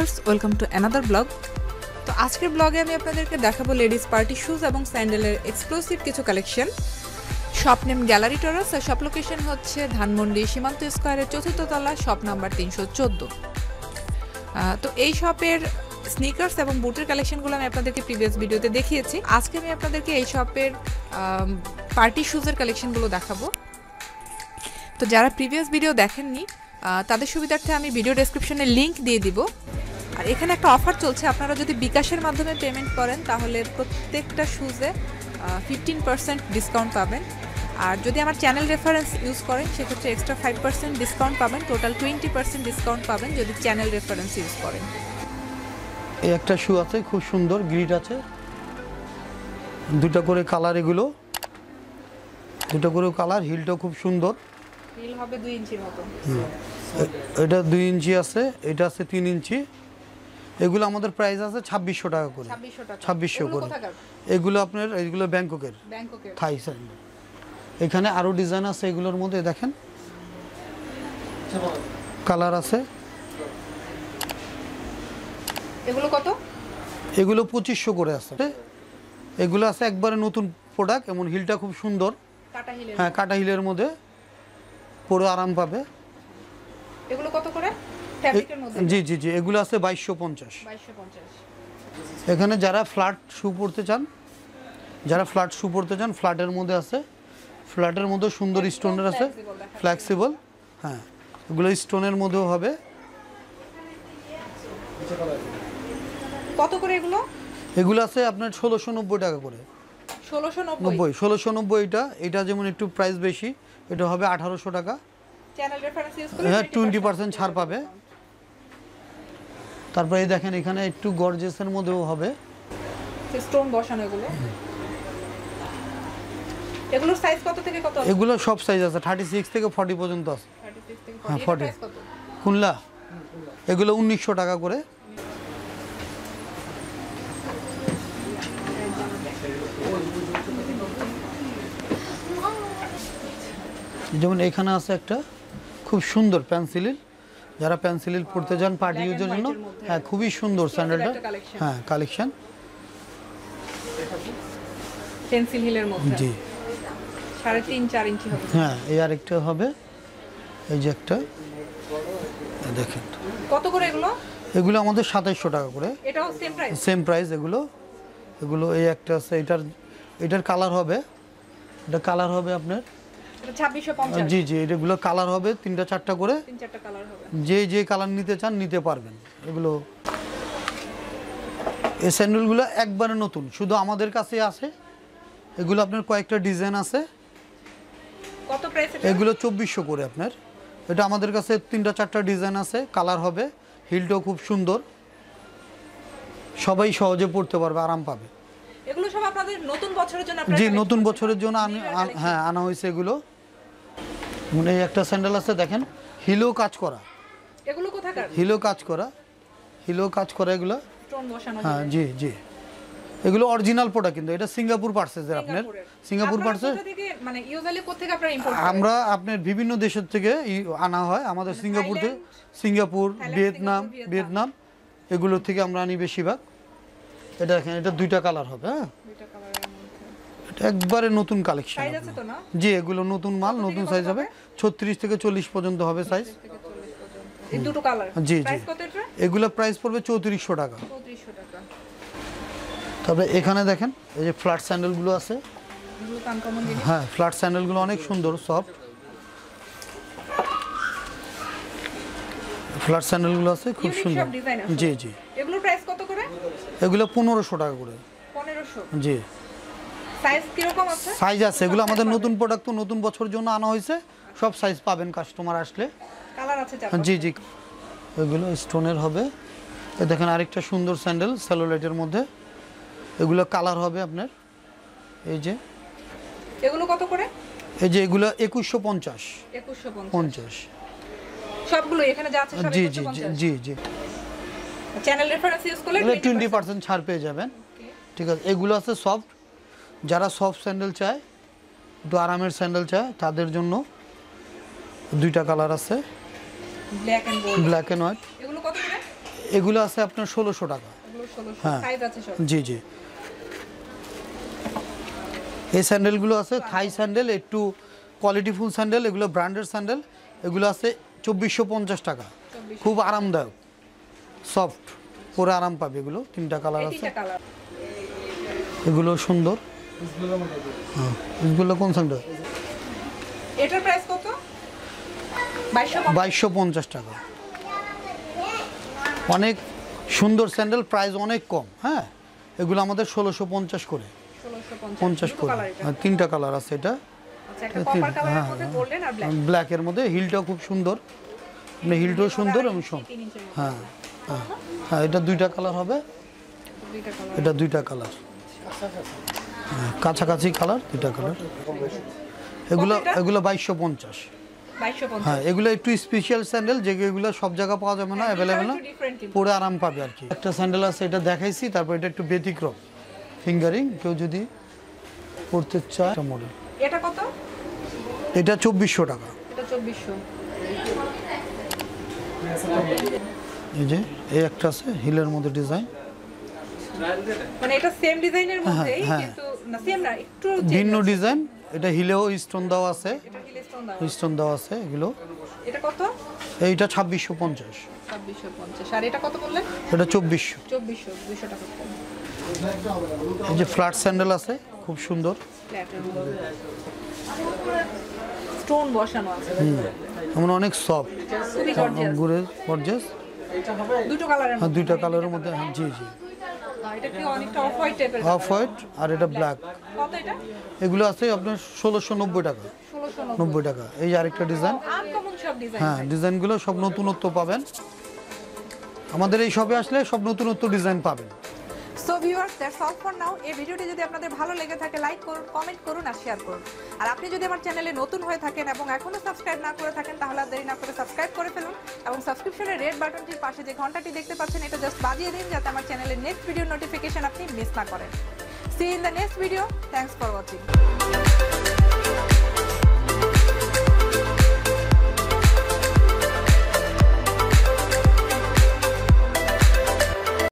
Viewers welcome to another blog তো আজকের ব্লগে আমি আপনাদেরকে দেখাবো লেডিস পার্টি শুজ এবং স্যান্ডেলের এক্সক্লুসিভ কিছু collection shop name gallery Taurus আর শপ লোকেশন হচ্ছে ধানমন্ডি সীমান্ত স্কোয়ারের চতুর্থ তলা শপ নাম্বার তিনশো চোদ্দ। তো এই শপের স্নিকার্স এবং বুটের কালেকশনগুলো আমি আপনাদেরকে প্রিভিয়াস ভিডিওতে দেখিয়েছি। আজকে আমি আপনাদেরকে এই শপের পার্টি শুজের কালেকশনগুলো দেখাবো। তো যারা প্রিভিয়াস ভিডিও দেখেননি তাদের সুবিধার্থে আমি ভিডিও ডেসক্রিপশনে লিঙ্ক দিয়ে দিব। আর এখানে একটা অফার চলছে। আপনারা যদি বিকাশের মাধ্যমে পেমেন্ট করেন তাহলে প্রত্যেকটা শুজে ফিফটিন পার্সেন্ট ডিসকাউন্ট পাবেন। আর যদি আমার চ্যানেল রেফারেন্স ইউজ করেন সেক্ষেত্রে এক্সট্রা ফাইভ পার্সেন্ট ডিসকাউন্ট পাবেন। টোটাল টোয়েন্টি পার্সেন্ট ডিসকাউন্ট পাবেন যদি চ্যানেল রেফারেন্স ইউজ করেন। এই একটা শু আছে খুব সুন্দর গ্রিড আছে। দুটা করে কালার এগুলো। দুটো করে কালার হিলটাও খুব সুন্দর। হিল হবে দুই ইঞ্চির মতো। এটা দুই ইঞ্চি আছে এটা আছে তিন ইঞ্চি। এগুলো আমাদের প্রাইস আছে ছাব্বিশশো টাকা করে। ছাব্বিশশো টাকা। 2600 এগুলো করে। এগুলো আপনার এগুলো ব্যাংককের। থাই স্যান্ডেল এখানে আরও ডিজাইন আছে এগুলোর মধ্যে দেখেন। কালার আছে। এগুলো কত? এগুলো পঁচিশশো করে আছে। এগুলো আছে একবারে নতুন প্রোডাক্ট এমন হিলটা খুব সুন্দর। হ্যাঁ কাটা হিলের মধ্যে। পুরো আরাম পাবে। এগুলো কত করে? জি জি জি এগুলো আছে বাইশশো পঞ্চাশ। এখানে যারা ফ্ল্যাট শু পরতে চান যারা ফ্ল্যাট শু পরতে চান ফ্ল্যাটের মধ্যে আছে। ফ্ল্যাটের মধ্যে সুন্দর স্টোনের আছে। ফ্লেক্সিবল হ্যাঁ। এগুলো স্টোনের মধ্যেও হবে। কত করে এগুলো? এগুলো আছে আপনার ষোলোশো নব্বই টাকা করে। ষোলোশো নব্বই? ষোলোশো নব্বই এটা। এটা যেমন একটু প্রাইস বেশি এটা হবে আঠারোশো টাকা। হ্যাঁ টোয়েন্টি পার্সেন্ট ছাড় পাবে। তারপরে দেখেন এখানে একটু গর্জেসের মধ্যেও হবে। স্টোন বসানো এগুলো। এগুলোর সাইজ কত থেকে কত এগুলো সব সাইজ আছে থার্টি সিক্স থেকে ফর্টি পর্যন্ত আছে। 36 থেকে 40 হ্যাঁ, এটার 40 কুনলা? এগুলো উনিশশো টাকা করে। যেমন এখানে আছে একটা খুব সুন্দর পেন্সিলিল যারা পেন্সিল পড়তে যান পার্টি ইউজের জন্য। হ্যাঁ খুবই সুন্দর স্যান্ডেলটা হ্যাঁ কালেকশন পেন্সিল হিলের মধ্যে। জি। সাড়ে তিন চার ইঞ্চি হবে। হ্যাঁ এই আরেকটা হবে। এই যে একটা। দেখেন। কত করে এগুলো? এগুলো আমাদের সাতাইশশো টাকা করে। এটাও সেম প্রাইস সেম প্রাইস এগুলো। এগুলো এই একটা আছে এটার এটার কালার হবে। এটা কালার হবে আপনার জি জি এগুলো কালার হবে তিনটা চারটা করে। যে যে কালার নিতে চান নিতে পারবেন। এগুলো এই স্যান্ডেলগুলো একবারে নতুন শুধু আমাদের কাছে আছে। এগুলো আপনার কয়েকটা ডিজাইন আছে। এগুলো চব্বিশশো করে আপনার। এটা আমাদের কাছে তিনটা চারটা ডিজাইন আছে কালার হবে। হিলটাও খুব সুন্দর। সবাই সহজে পড়তে পারবে আরাম পাবে। এগুলো সব আপনাদের নতুন বছরের জন্য জি নতুন বছরের জন্য। হ্যাঁ আনা হয়েছে এগুলো। মানে একটা স্যান্ডেল আছে দেখেন। হিলো কাজ করা। এগুলো কোথাকার? হিলো কাজ করা। হিলো কাজ করা এগুলো। হ্যাঁ জি জি। এগুলো অরিজিনাল প্রোডাক্ট কিন্তু এটা সিঙ্গাপুর পার্সেসের আপনার। সিঙ্গাপুর পার্সেস মানে আমরা আপনার বিভিন্ন দেশের থেকে ই- আনা হয় আমাদের সিঙ্গাপুর থেকে সিঙ্গাপুর ভিয়েতনাম ভিয়েতনাম। এগুলো থেকে আমরা আনি বেশিরভাগ। এটা দেখেন এটা দুইটা কালার হবে হ্যাঁ। এটা একবারে নতুন কালেকশন জি এগুলো নতুন মাল নতুন সাইজ হবে? ছত্রিশ থেকে চল্লিশ পর্যন্ত হবে সাইজ থেকে 40 পর্যন্ত। এই দুটো কালার জি, জি। এগুলো প্রাইস পড়বে চৌত্রিশশো টাকা। তবে এখানে দেখেন এই যে ফ্ল্যাট স্যান্ডেলগুলো আছে। হ্যাঁ ফ্ল্যাট স্যান্ডেলগুলো অনেক সুন্দর সফট ফ্ল্যাট স্যান্ডেলগুলো আছে খুব সুন্দর। জি জি। এগুলোর প্রাইস কত করে? এগুলো পনেরোশো টাকা করে। 1500 জি। সাইজ কীরকম আছে? সাইজ আছে এগুলো আমাদের নতুন প্রোডাক্ট তো নতুন বছরের জন্য আনা হয়েছে। সব সাইজ পাবেন কাস্টমার আসলে। কালার আছে জি জি। এগুলো স্টোনের হবে। দেখেন আরেকটা সুন্দর স্যান্ডেল স্যালোলাইটের মধ্যে। এগুলো কালার হবে আপনার। এই যে। এগুলো কত করে? এই যে এগুলো একুশশো পঞ্চাশ। পঞ্চাশ। সবগুলো এখানে যা আছে জি জি জি জি জি। চ্যানেল রেফারেন্স ইউজ করলে এগুলো টোয়েন্টি পার্সেন্ট ছাড় পেয়ে যাবেন। ঠিক আছে এগুলো আছে সফট যারা সফট স্যান্ডেল চায় একটু আরামের স্যান্ডেল চায় তাদের জন্য দুইটা কালার আছে। ব্ল্যাক অ্যান্ড হোয়াইট এগুলো কত করে? এগুলো আছে আপনার ষোলোশো টাকা। হ্যাঁ। জি জি। এই স্যান্ডেলগুলো আছে থাই স্যান্ডেল একটু কোয়ালিটিফুল স্যান্ডেল এগুলো ব্র্যান্ডেড স্যান্ডেল এগুলো আছে চব্বিশশো পঞ্চাশ টাকা। খুব আরামদায়ক। সফট। পরে আরাম পাবে এগুলো। তিনটা কালার আছে। এগুলো সুন্দর। হ্যাঁ এগুলো কোন স্যান্ডেল এটার প্রাইস কত? বাইশশো পঞ্চাশ। টাকা। অনেক সুন্দর স্যান্ডেল প্রাইস অনেক কম হ্যাঁ? এগুলো আমাদের ষোলোশো পঞ্চাশ করে। পঞ্চাশ। করে। আর তিনটা কালার আছে এটা। আচ্ছা একটা কপার কালারের মধ্যে গোল্ডেন আর ব্ল্যাক ব্ল্যাকের মধ্যে হিলটাও খুব সুন্দর। মানে হিলটাও সুন্দর এবং হ্যাঁ হ্যাঁ। হ্যাঁ এটা দুইটা কালার হবে। দুইটা কালার এটা দুইটা কালার হ্যাঁ, কাছাকাছি কালার দুইটা কালার এগুলো এগুলো বাইশশো পঞ্চাশ। হ্যাঁ এগুলো একটু স্পেশাল স্যান্ডেল যেগুলো সব জায়গা পাওয়া যাবে না অ্যাভেলেবেল না পরে আরাম পাবে আর কি। একটা স্যান্ডেল আছে এটা দেখাইছি তারপর এটা একটু ব্যতিক্রম। ফিঙ্গারিং কেউ যদি পড়তে চায় মডেল এটা কত? এটা চব্বিশশো টাকা। এই যে এই একটা আছে হিলের মধ্যে ডিজাইন মানে এটা সেম ডিজাইনের মধ্যেই হ্যাঁ। কিন্তু না সেম না একটু ভিন্ন ডিজাইন এটা হিলেও স্টোন দেওয়া আছে। স্টোন দাও আছে। এগুলো। এটা কত? এইটা ছাব্বিশশো পঞ্চাশ। ছাব্বিশশো পঞ্চাশ। আর এটা কত বললেন? এটা চব্বিশশো। চব্বিশশো দুশো টাকা এই যে ফ্ল্যাট স্যান্ডেল আছে খুব সুন্দর। স্টোন বসানো আছে। এমন অনেক সফট খুবই গর্জিয়াস দুটো কালারের আর দুইটা কালারের মধ্যে হ্যাঁ, জি জি। অফ হোয়াইট আর এটা ব্ল্যাক এগুলো আছে আপনার ষোলোশো নব্বই টাকা। নব্বই টাকা। এই আরেকটা ডিজাইন হ্যাঁ ডিজাইনগুলো সব নতুনত্ব পাবেন। আমাদের এই শপে আসলে সব নতুনত্ব ডিজাইন পাবেন। So viewers that's all for now এই ভিডিওটি যদি আপনাদের ভালো লেগে থাকে লাইক করুন কমেন্ট করুন আর শেয়ার করুন। আর আপনি যদি আমার চ্যানেলে নতুন হয়ে থাকেন এবং এখনও সাবস্ক্রাইব না করে থাকেন, তাহলে দেরি না করে সাবস্ক্রাইব করে ফেলুন এবং সাবস্ক্রিপশনের রেড বাটনটির পাশে যে ঘন্টাটি দেখতে পাচ্ছেন, এটা জাস্ট বাজিয়ে দিন যাতে আমার চ্যানেলের নেক্সট ভিডিও নোটিফিকেশন আপনি মিস না করেন। See in the next video thanks for watching